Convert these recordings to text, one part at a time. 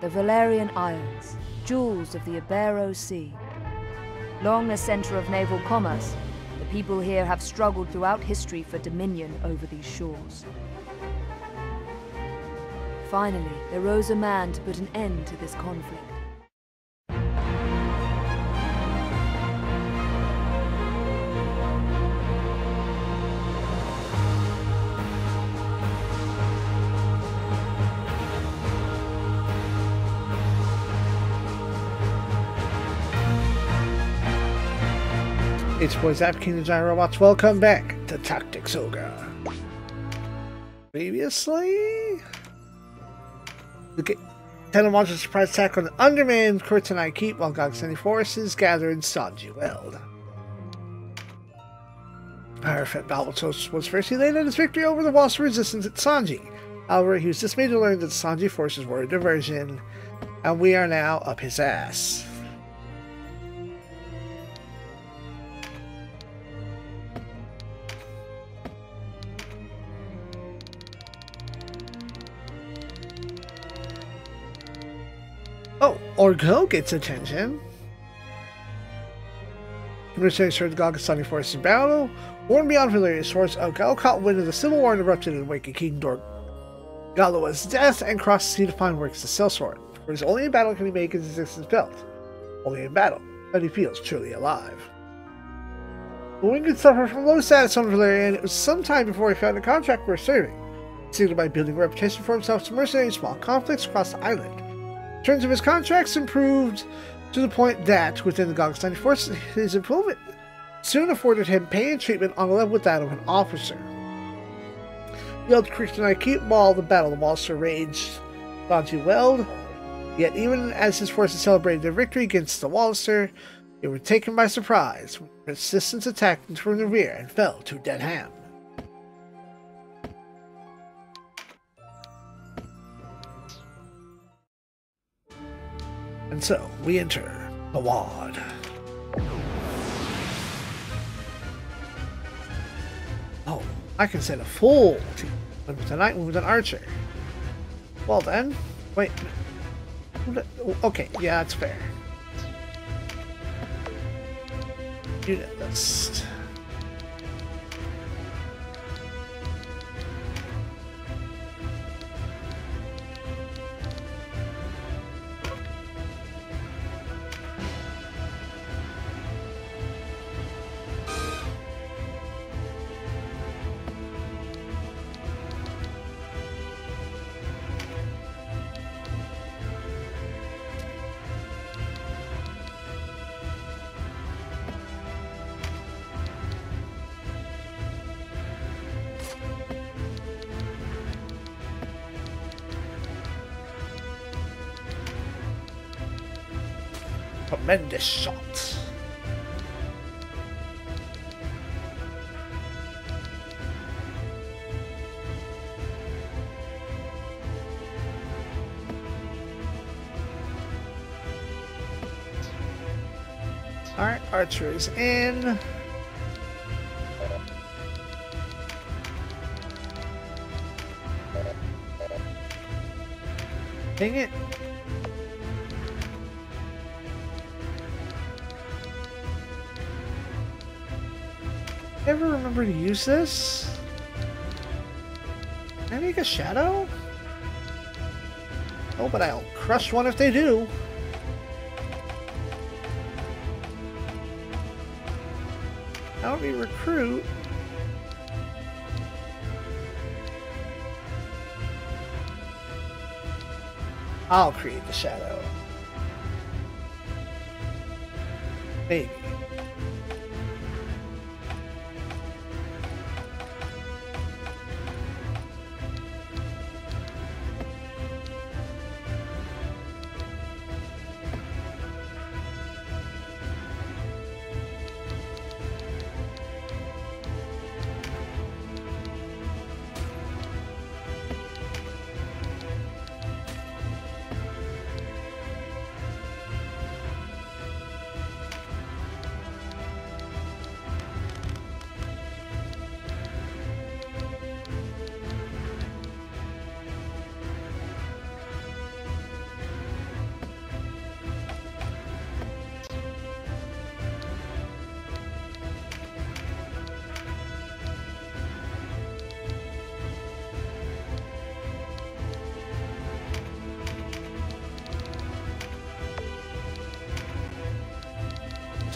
the Valerian Isles, jewels of the Obero Sea. Long a center of naval commerce, the people here have struggled throughout history for dominion over these shores. Finally, there rose a man to put an end to this conflict. It's boys King and Giant Robots. Welcome back to Tactics Ogre. Previously, the ga- Ten launches a surprise attack on the undermanned Kurtanai Keep while Galgastani forces gather in Sanji Weld. Parafet Balbatos was first elated his victory over the Wasp resistance at Sanji. However, he was dismayed to learn that Sanji forces were a diversion, and we are now up his ass. Oh, Orgo gets attention. Mercenaries heard the Galgastani forces in battle. Warned beyond Valeria's source, Orgo caught wind of the civil war and erupted in the wake of King Dor Galawa's death and crossed the sea to find works to sellsword. For his only in battle can he make his existence felt. Only in battle, but he feels truly alive. But Wing could suffer from low status on Valeria, and it was some time before he found a contract worth serving. Succeeded by building a reputation for himself to mercenary small conflicts across the island. Terms of his contracts improved to the point that, within the Galgastani force, his improvement soon afforded him pay and treatment on a level with that of an officer. The old Kryptonite keep while the Battle of Walser raged Sanji Weld, yet even as his forces celebrated their victory against the Walser, they were taken by surprise when resistance attacked from the rear and fell to dead hand. And so we enter the ward. Oh, I can send a full team with with an archer. Well then, wait. Okay, yeah, that's fair. Unit list. Tremendous shot. Alright, Archer is in. Dang it. To use this? Can I make a shadow? Oh, but I'll crush one if they do. How do we recruit? I'll create the shadow. Maybe.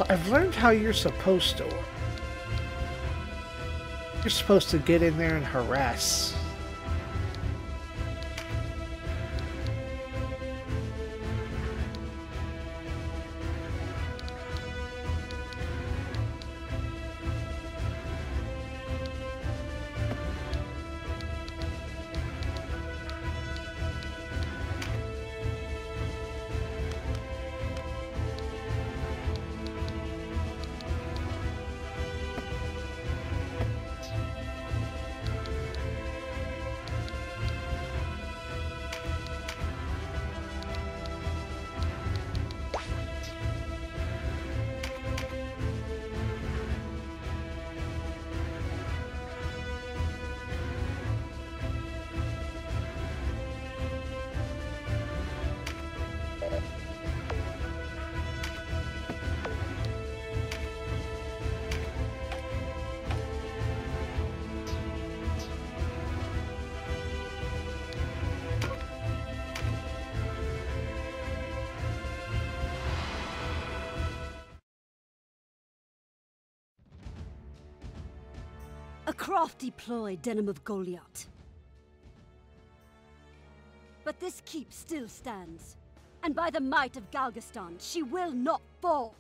So I've learned how you're supposed to work. You're supposed to get in there and harass. Crafty ploy, Denim of Golyat. But this keep still stands. And by the might of Galgastan, she will not fall.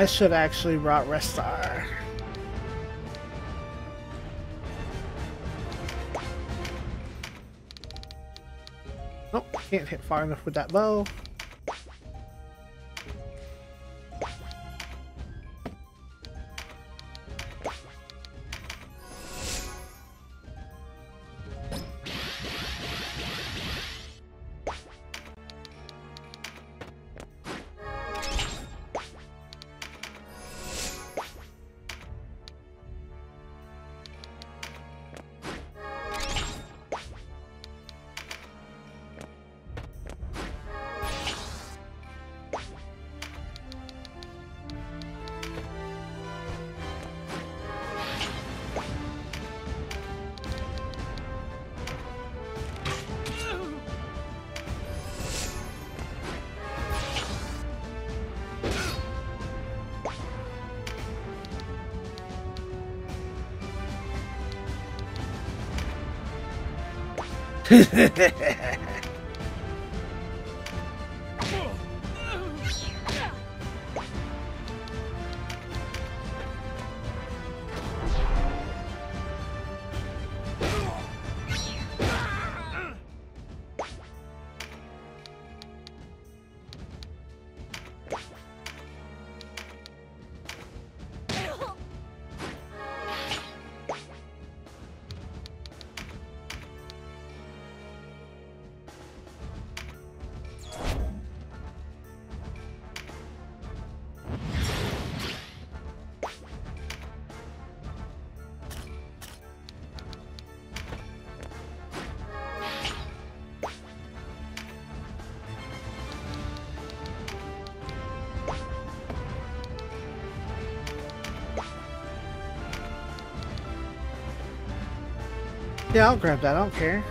I should actually brought Restar. Nope, can't hit far enough with that bow. Hehehehe Yeah, I'll grab that. I don't care.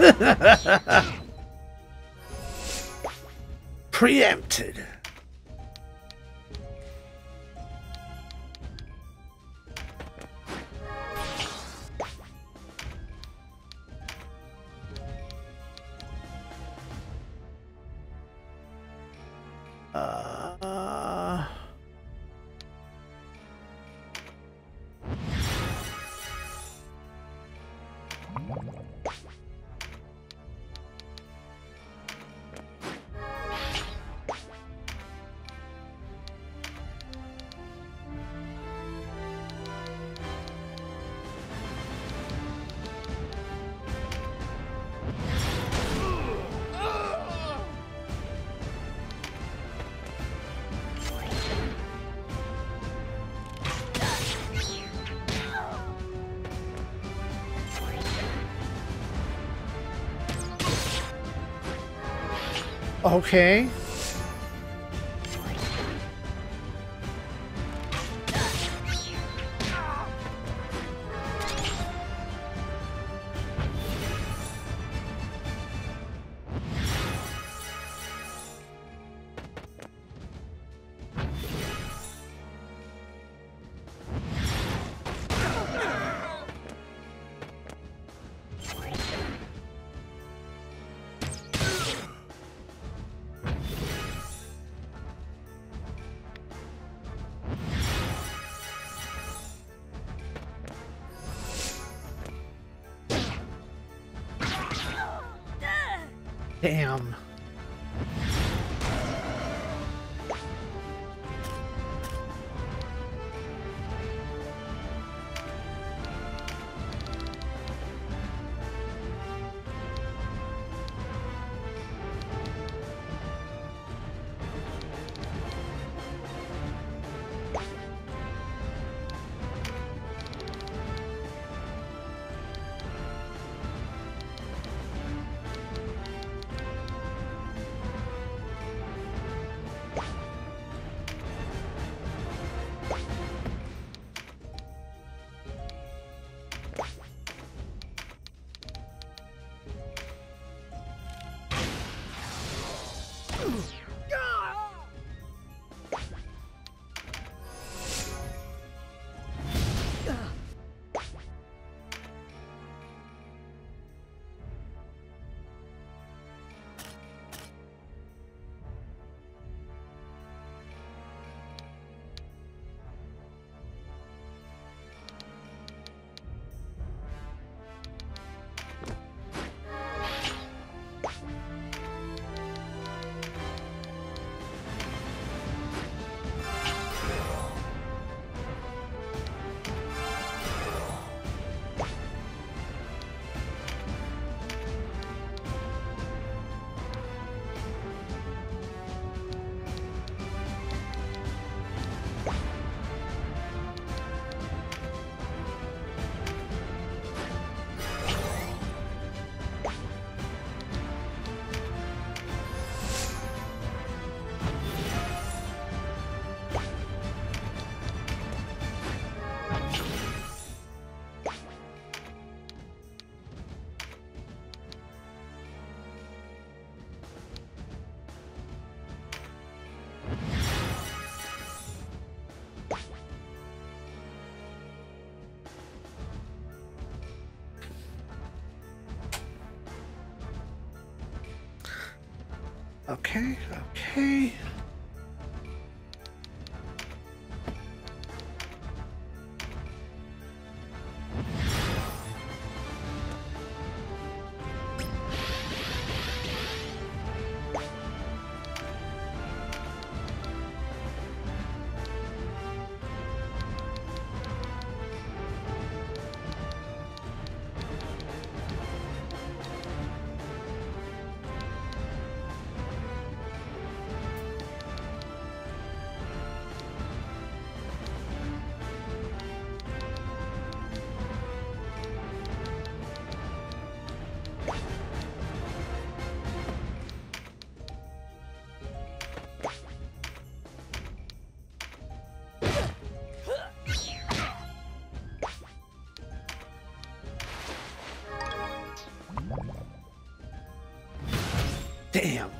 Preempted. Okay. Damn. Okay, okay. Damn.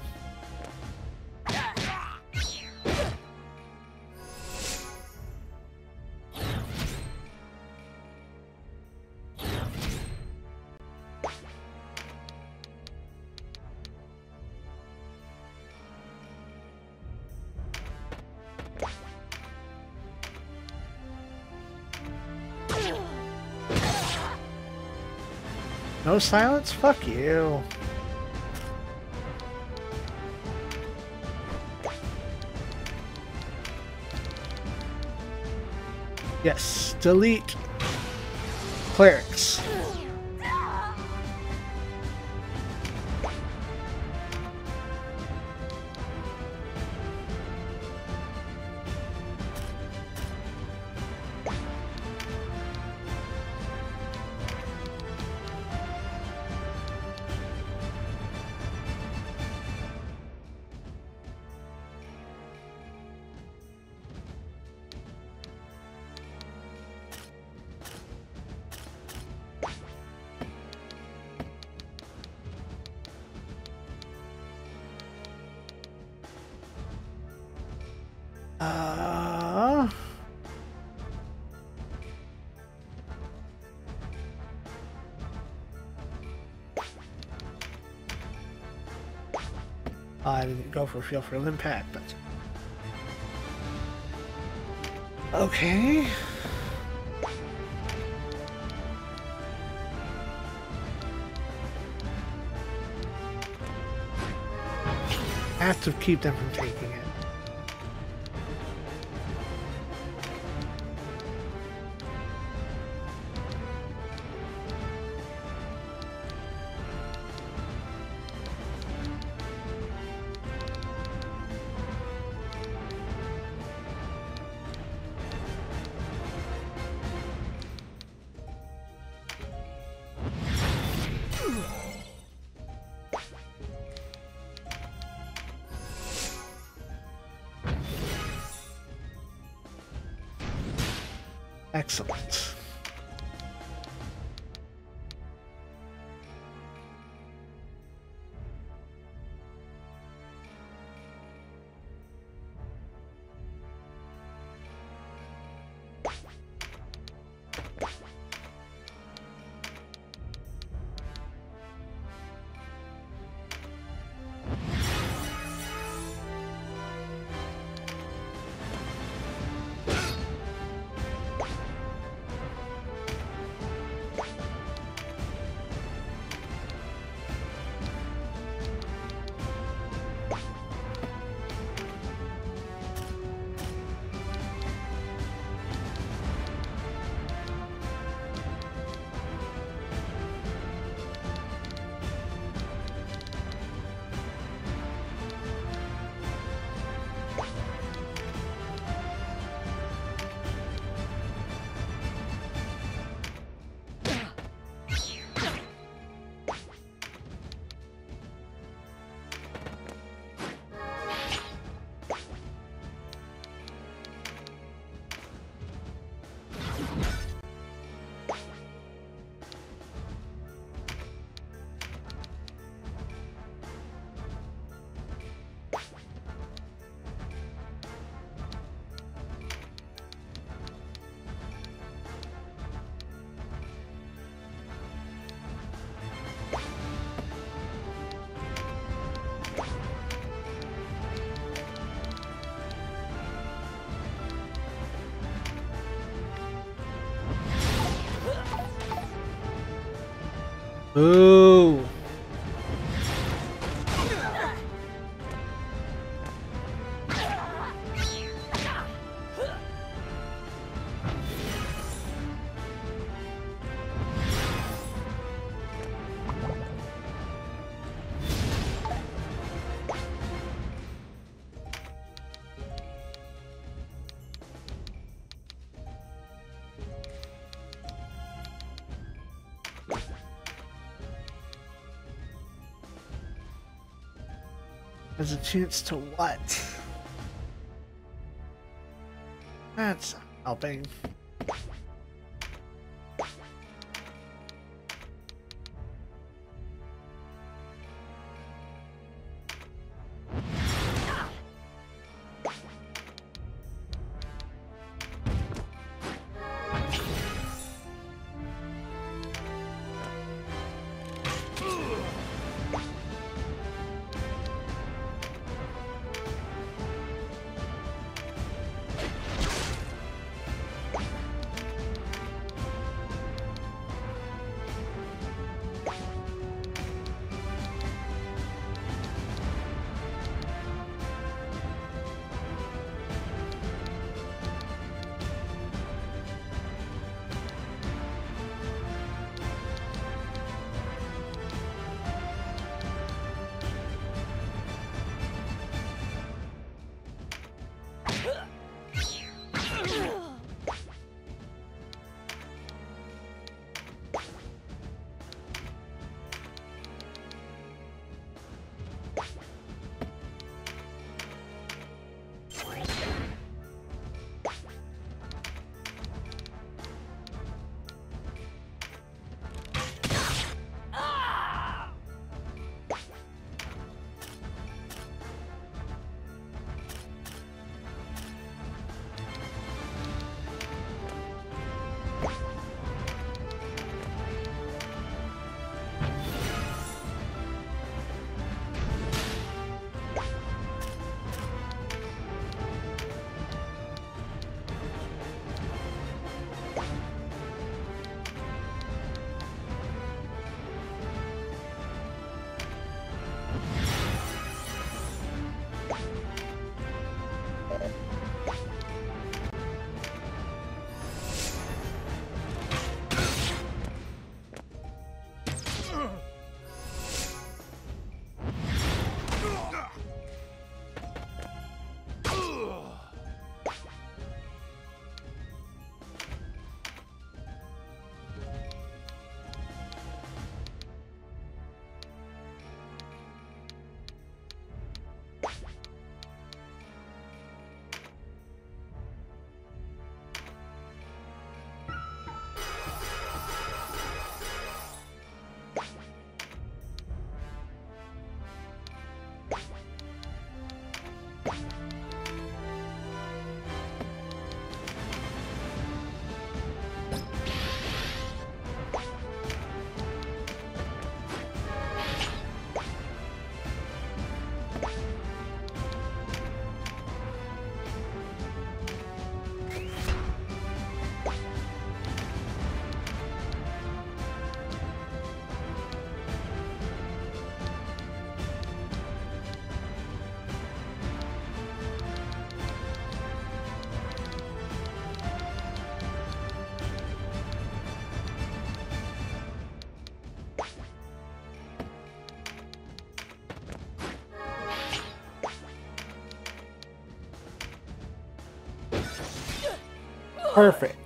No silence? Fuck you. Yes, delete clerics. Uh, I didn't go for a feel for impact, but okay. Have to keep them from taking it. Ooh. Has a chance to what? That's helping. Perfect.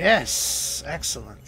Yes, excellent.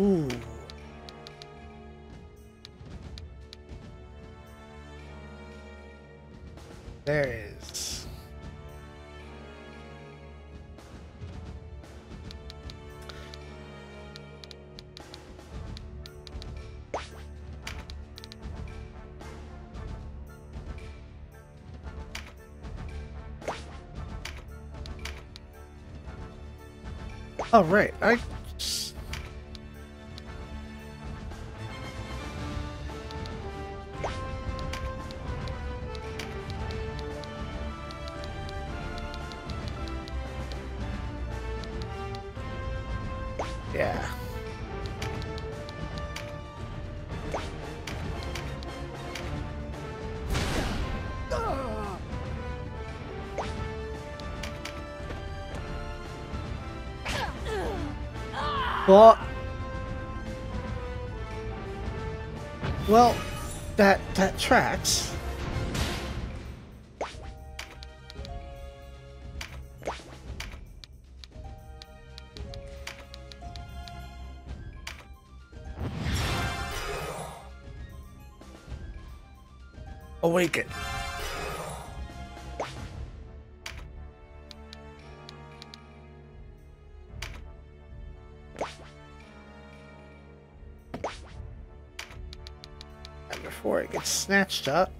Ooh. There is. All right, I Well, well, that that tracks. Awaken. Snatched up.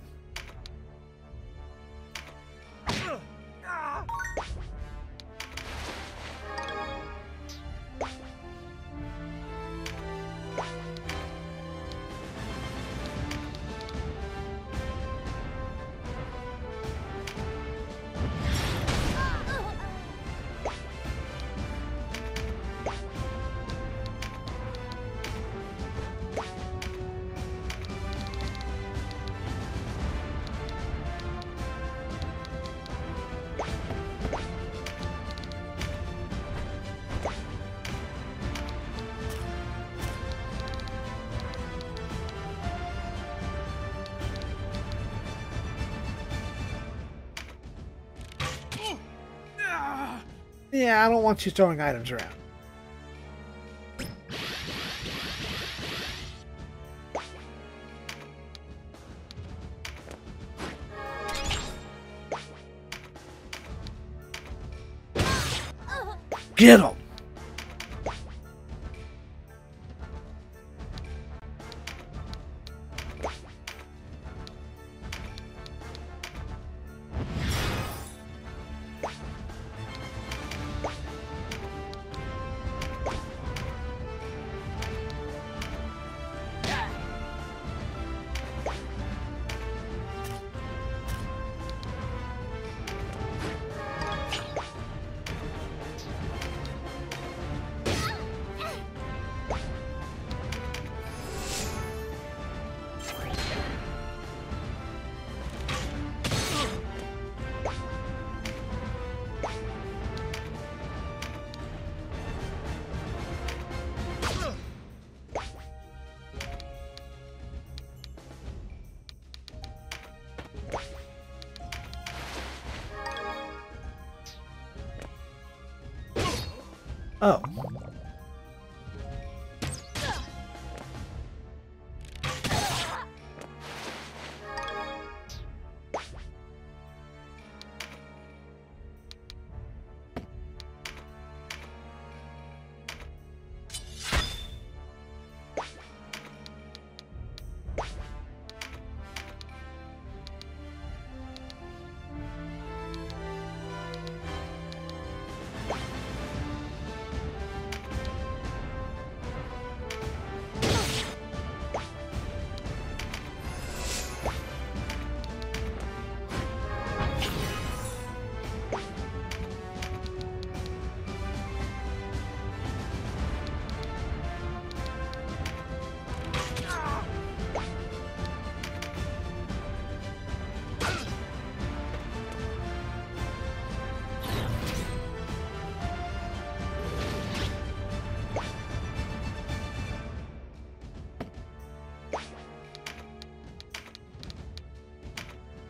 Yeah, I don't want you throwing items around. Oh.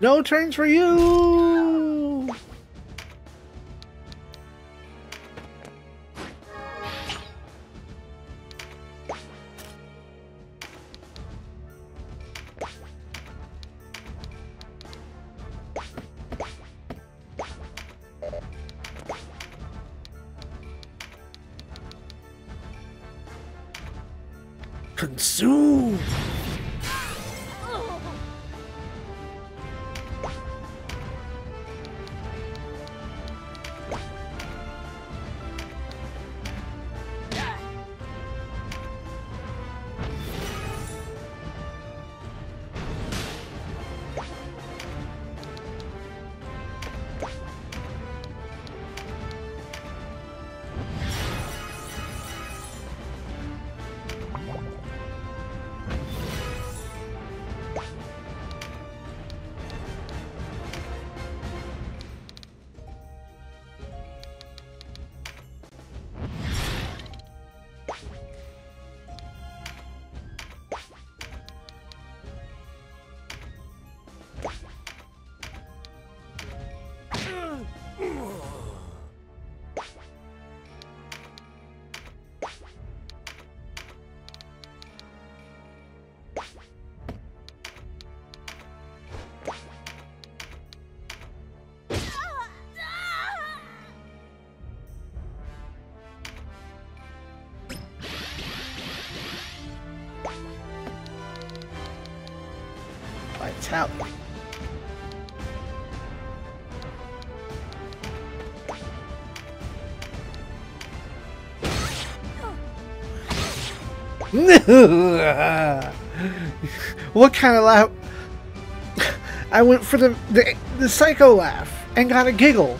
No turns for you! Consume! what kind of laugh? I went for the, the the psycho laugh and got a giggle.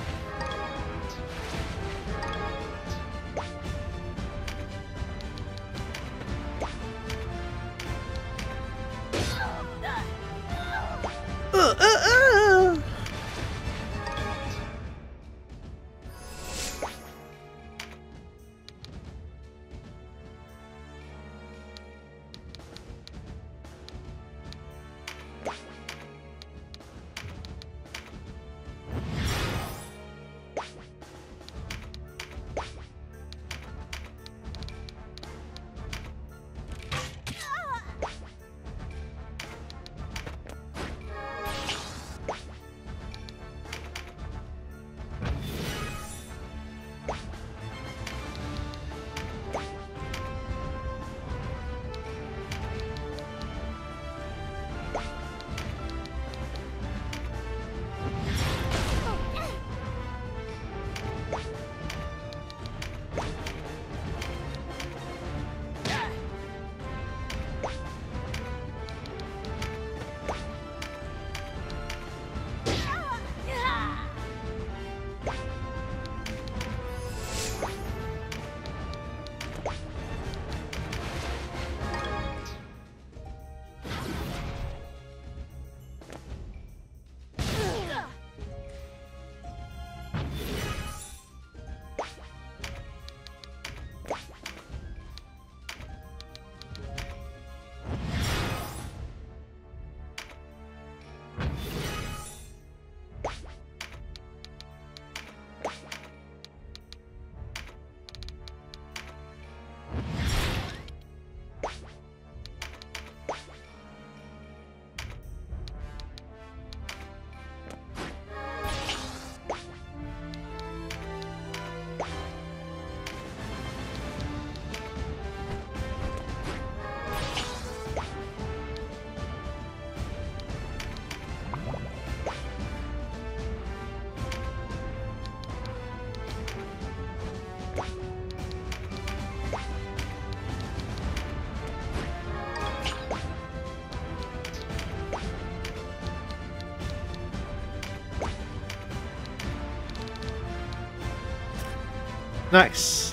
Nice.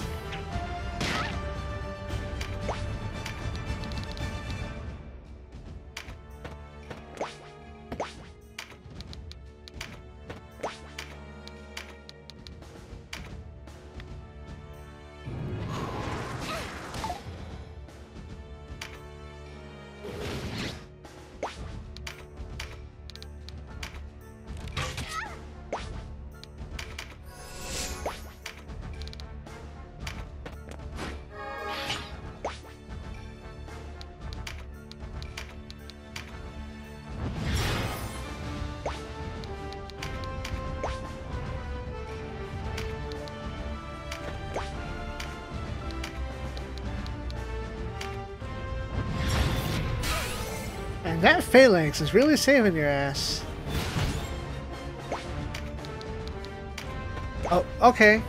That phalanx is really saving your ass. Oh, okay.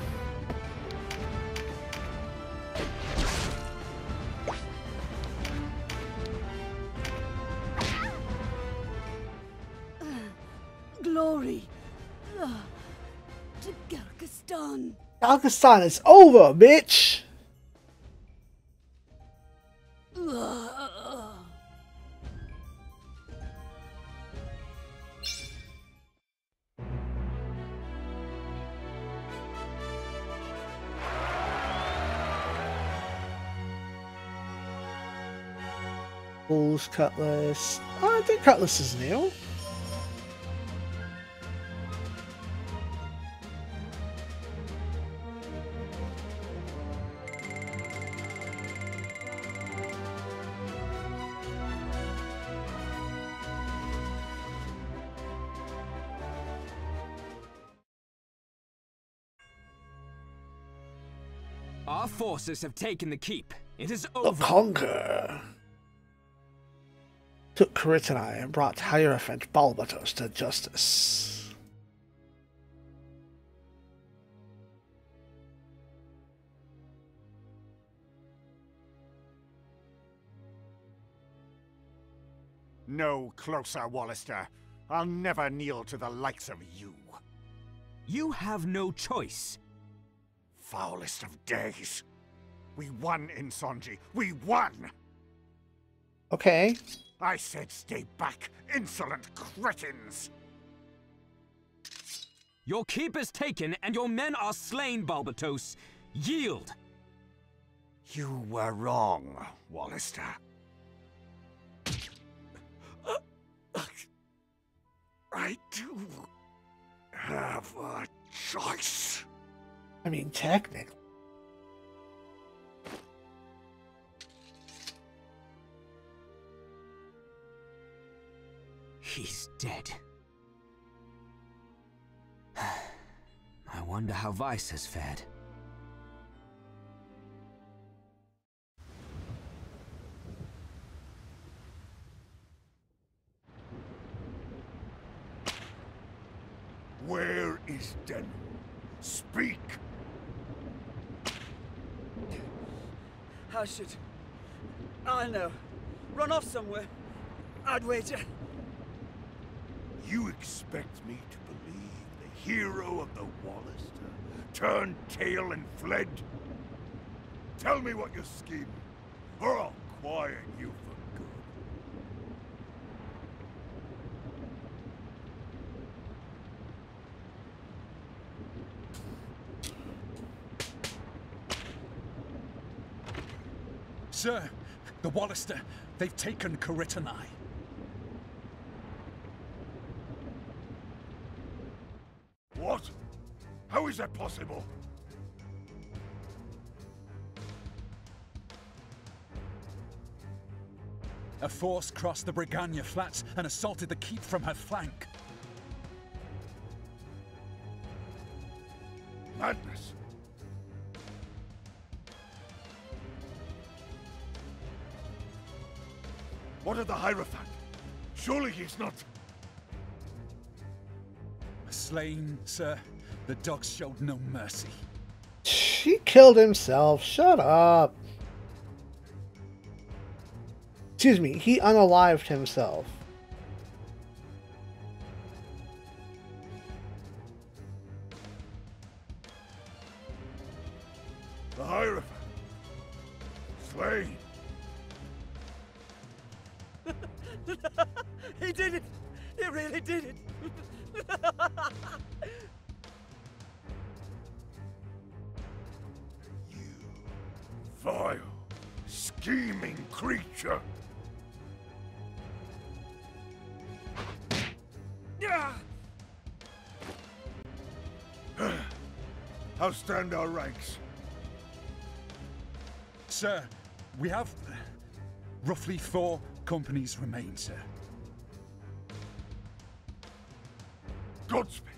Glory ah, to Galgastan. Pakistan is over, bitch! Cutlass. Oh, I think Cutlass is new. Our forces have taken the keep. It is over. The. Conquer. Took Coritanae and brought Hierophant Balbatos to justice. No closer, Walister. I'll never kneel to the likes of you. You have no choice. Foulest of days. We won, Insonji. We won! Okay. I said stay back, insolent cretins! Your keep is taken, and your men are slain, Balbatos. Yield! You were wrong, Walister. I do have a choice. I mean, technically. Dead. I wonder how Vyce has fared. Where is Denam? Speak! How should... I know. Run off somewhere. I'd wager. You expect me to believe the hero of the Walister turned tail and fled? Tell me what you're scheming, or I'll quiet you for good. Sir, the Walister, they've taken Coritanae. Is possible? A force crossed the Briganya Flats and assaulted the keep from her flank. Madness! What of the Hierophant? Surely he's not... Slain, sir. The dogs showed no mercy. He killed himself. Shut up. Excuse me, he unalived himself. Stand our ranks? Sir, we have roughly four companies remain, sir. Godspeed!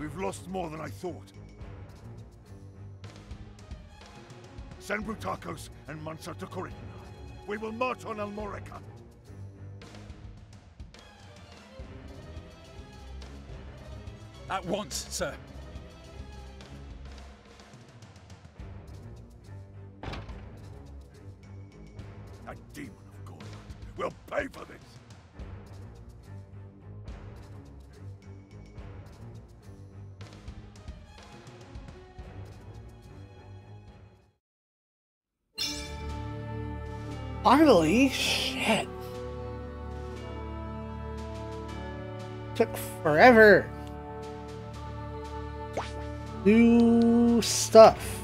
We've lost more than I thought. Send Brutakos and Mansa to Coritanae. We will march on Almorica. At once, sir. Finally? Shit. Took forever. New stuff.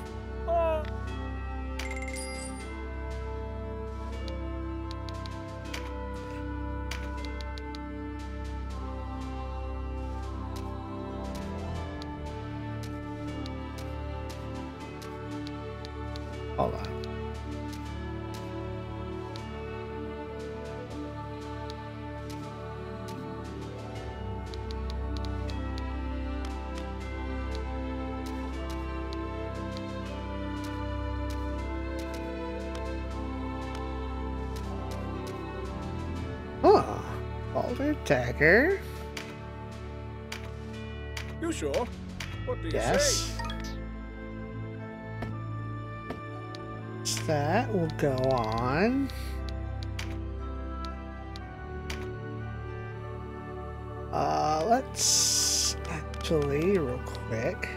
Uh, let's actually, real quick.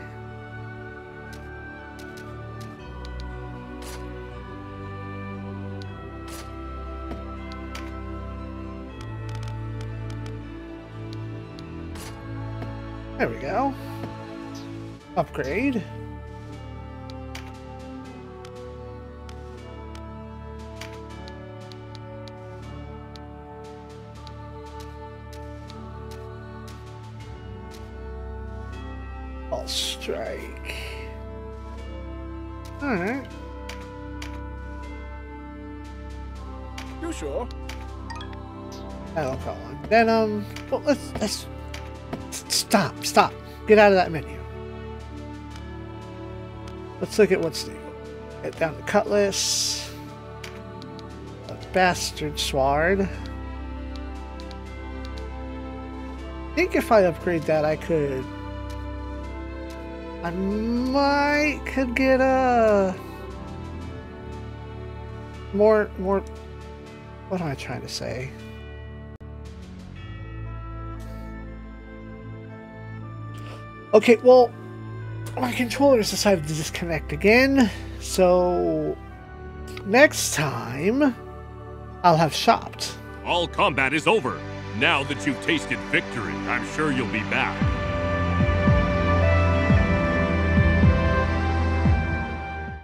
There we go. Upgrade. Call um, Well, let's let's stop, stop. Get out of that menu. Let's look at what's new. Get down to Cutlass. A bastard sword. I think if I upgrade that, I could. I might could get a more more. What am I trying to say? Okay, well, my controller has decided to disconnect again, so next time I'll have shopped. All combat is over. Now that you've tasted victory, I'm sure you'll be back.